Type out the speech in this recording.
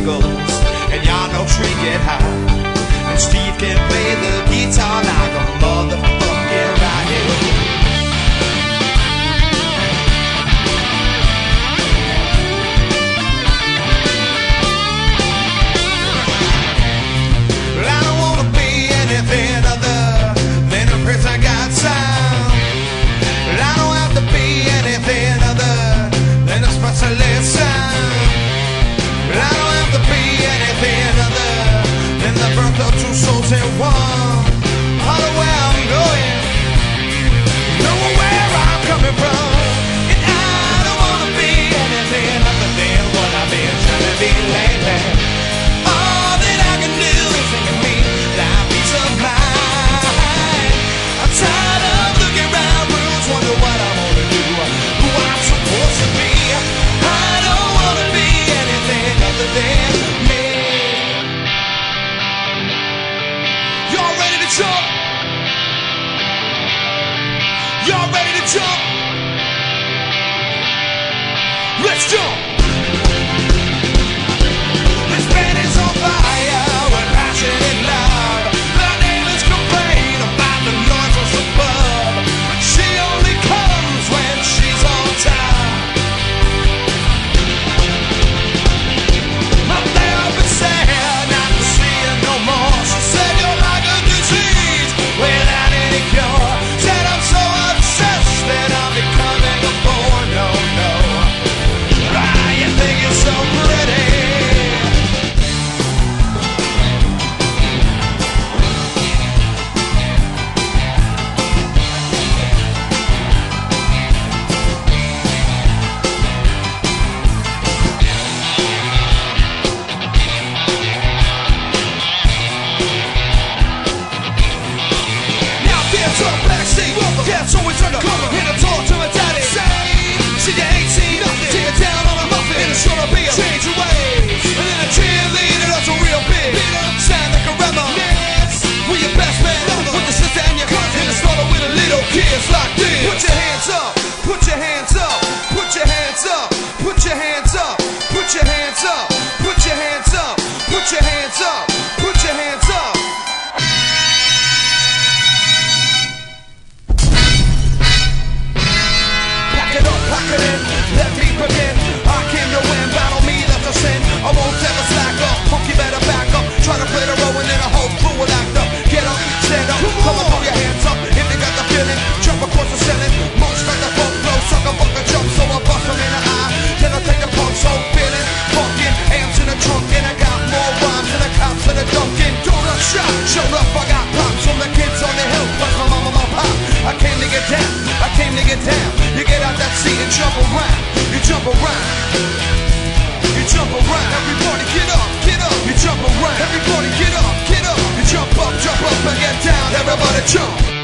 giggles, and y'all know Tree get high, and Steve can play the say one. Y'all ready to jump? Let's jump! so it's undercover. jump around. You jump around. Everybody get up, get up. You jump around. Everybody get up, get up. You jump up, jump up and get down. Everybody jump.